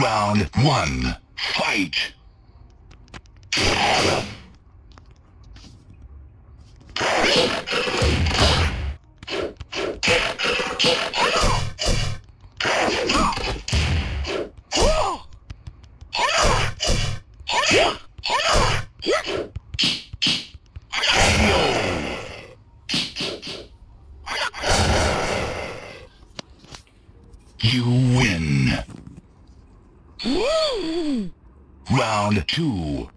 Round one. Fight! You. Round two.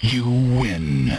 You win.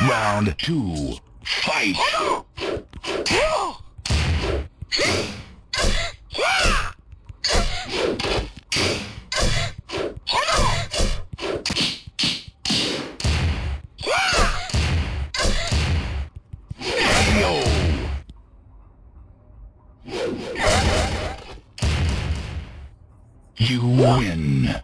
Round two. Fight! You win.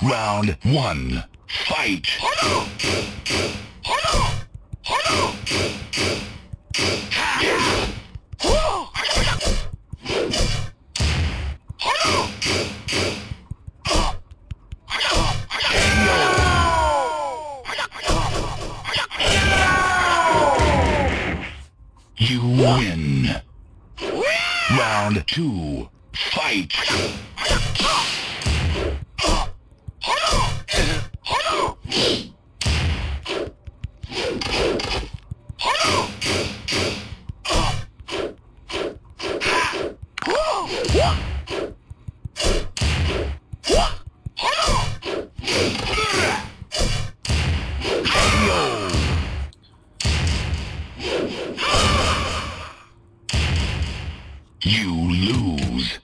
Round one. Fight! You win. Round two. Fight! You lose.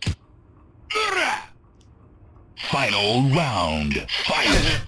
Final round. Fight!